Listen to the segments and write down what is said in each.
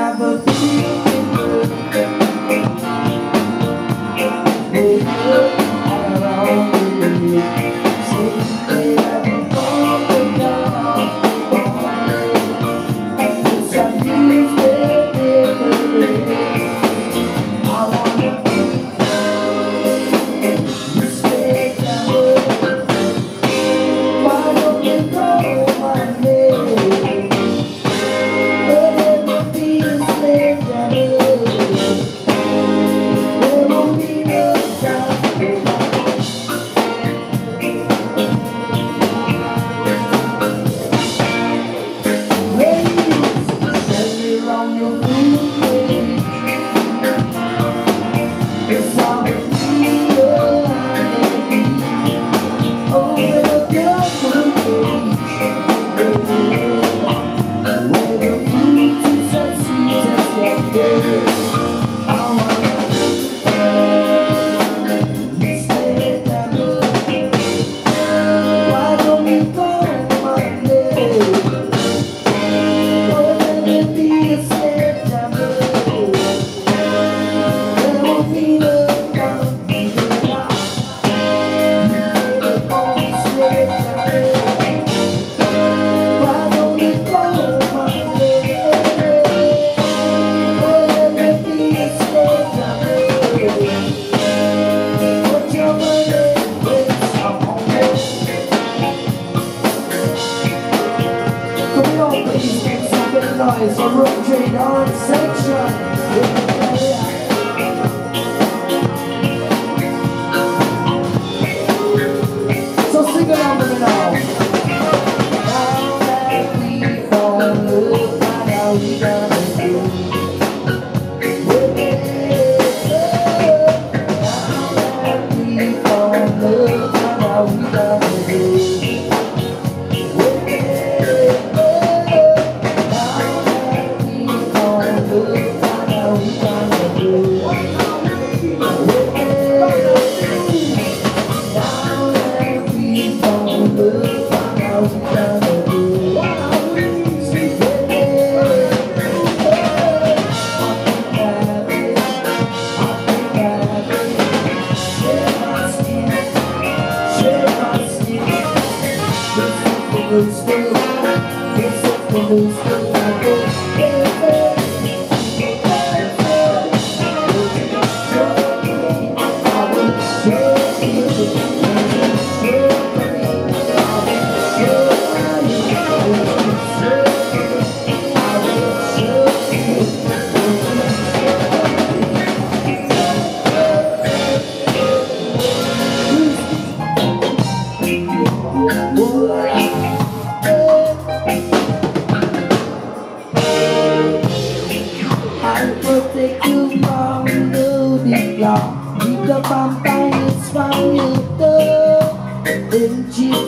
Have a be.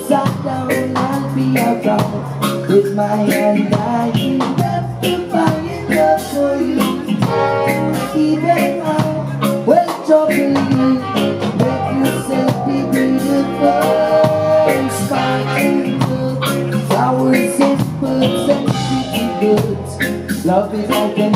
Sat down and I'll be alright With my hand I can have to find love for you. Make yourself be beautiful. And Love is like an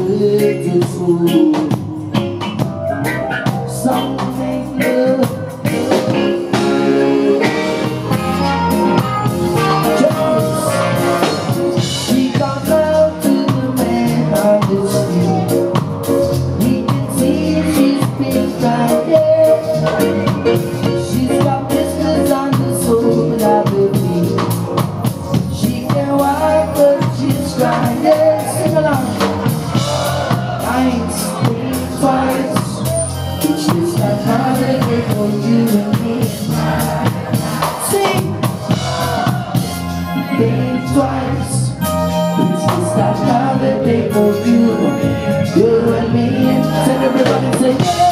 make it through twice It's just a holiday for you. You and me. And everybody say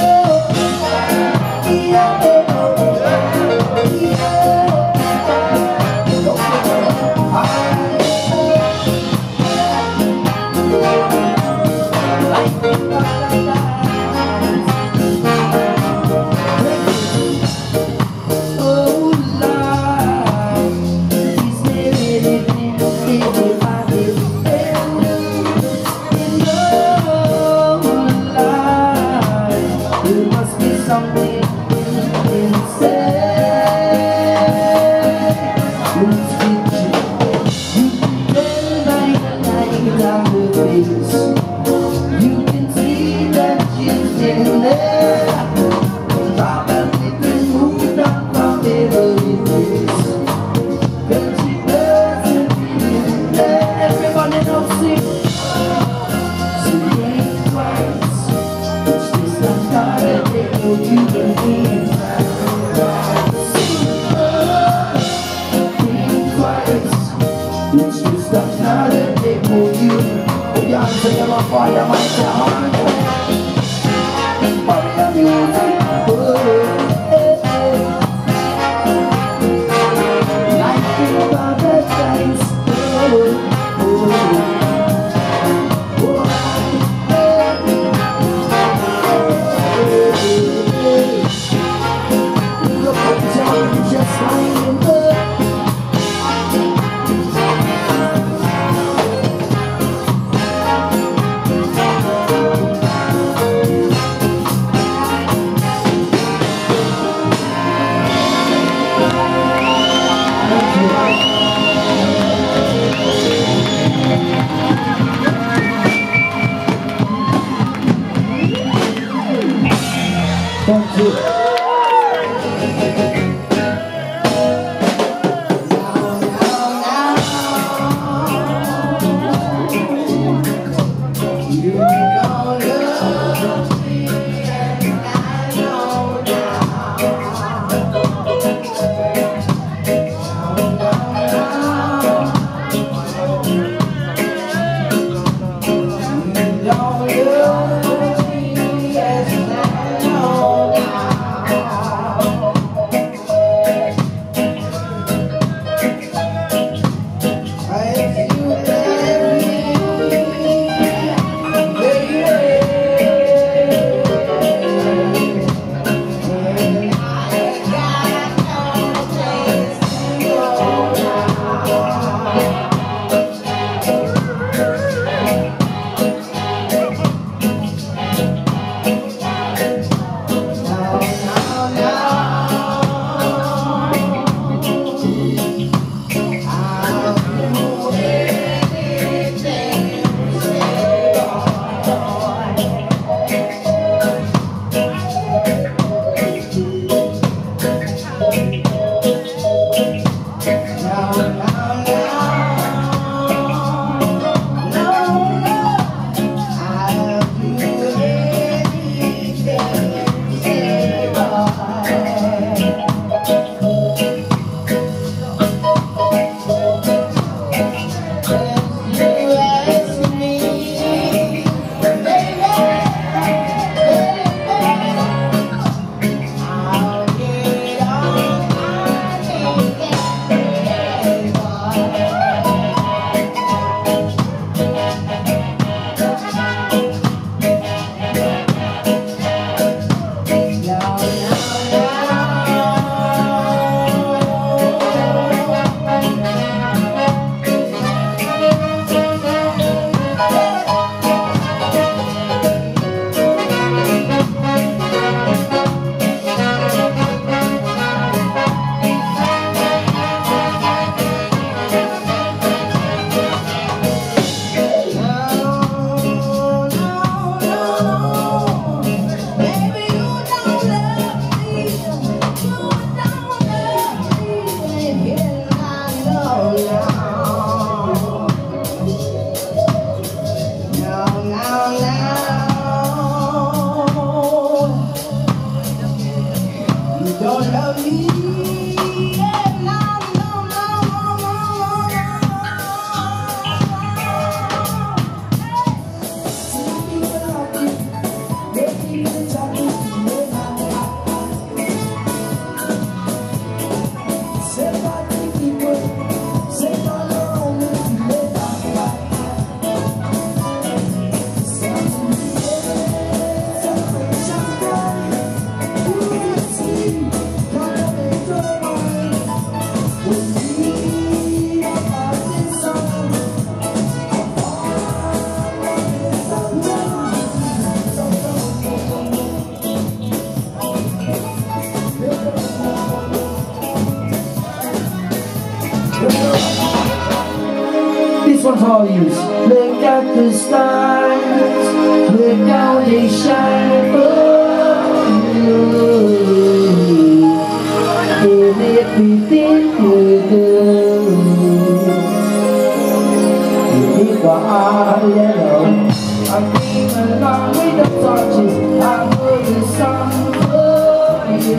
You.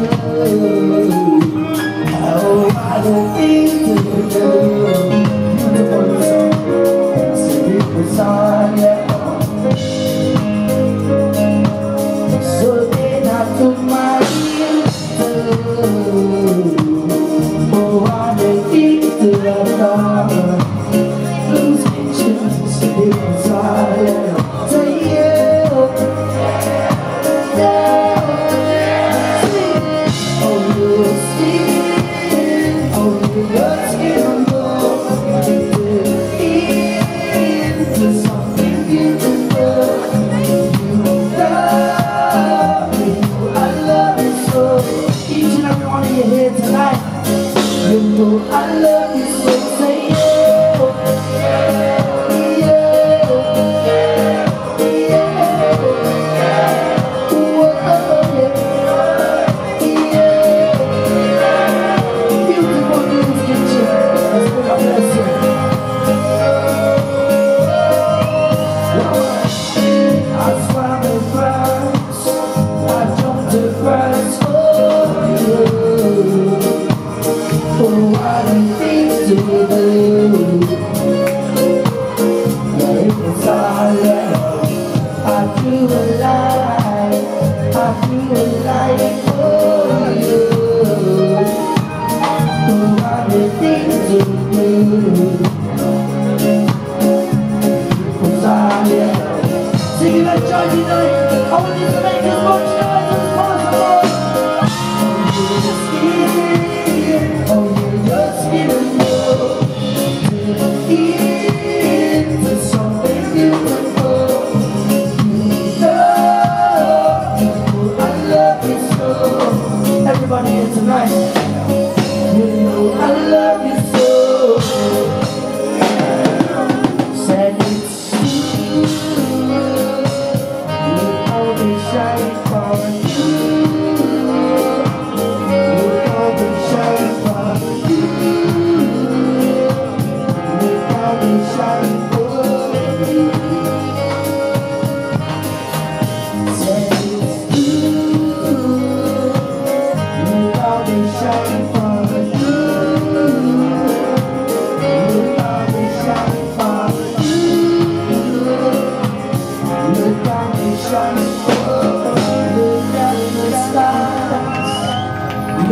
Oh, I don't think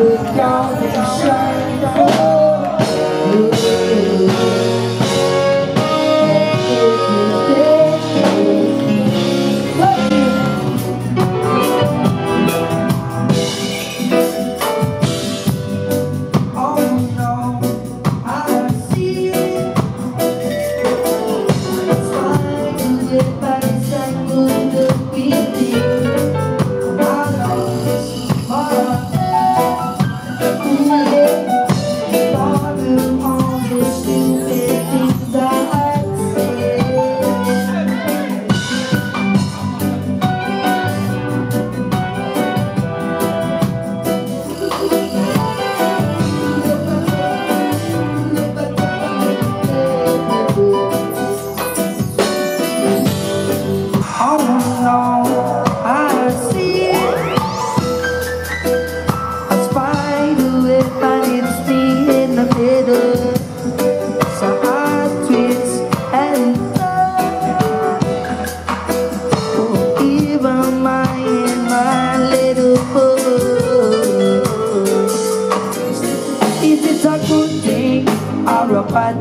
Look out and shine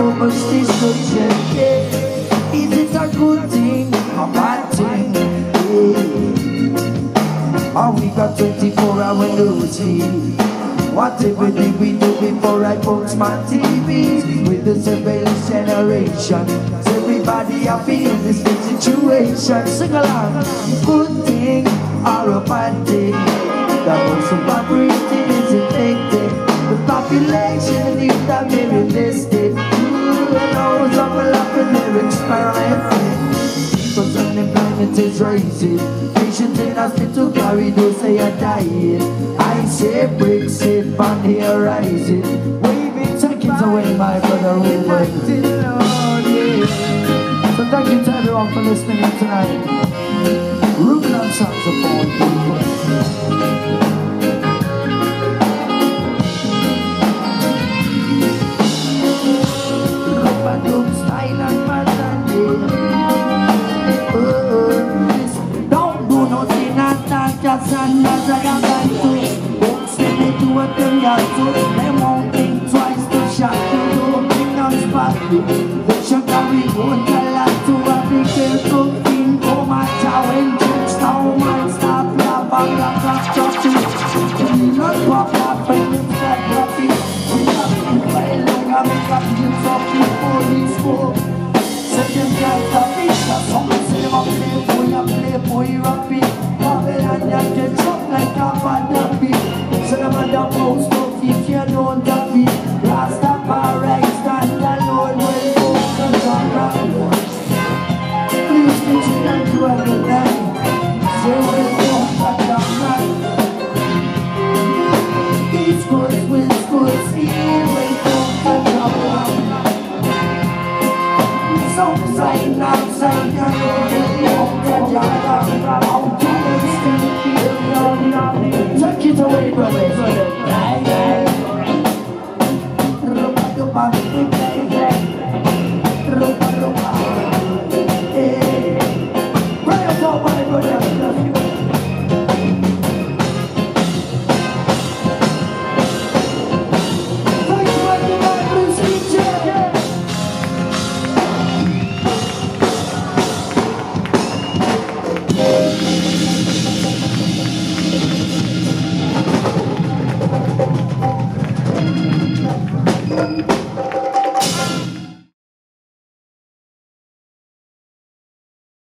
so much destruction. Yeah. Is it a good thing, a bad thing? Yeah. Oh, we got 24 hour news Whatever did we do before I bought my TVs With the surveillance generation so Everybody happy in this situation Sing along Good thing or a bad thing The most of operating is infected The population is that very listed Who knows what will happen they're experimenting Cause unemployment is rising Patients in hospital carry those say are dying say Brexit on the horizon Waving seconds away my brother Ruben So thank you to everyone for listening tonight. Ruben on saxophone Don't all, just another guy what them got to They won't think twice to shot to do me non-spot They should carry one tell us to a be careful thing Oh my child when church now might stop la bang la clap chop to We not pop up when it's like coffee We have to play long and make up use of the police for Second can't stop